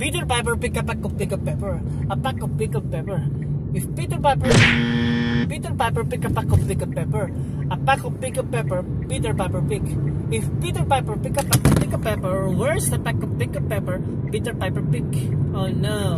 Peter Piper pick a pack of pickled pepper. A pack of pickled pepper. If Peter Piper Peter Piper pick a pack of pickled pepper. A pack of pickled pepper. Peter Piper pick. If Peter Piper pick a pack of pickled pepper, where's the pack of pickled pepper? Peter Piper pick. Oh no.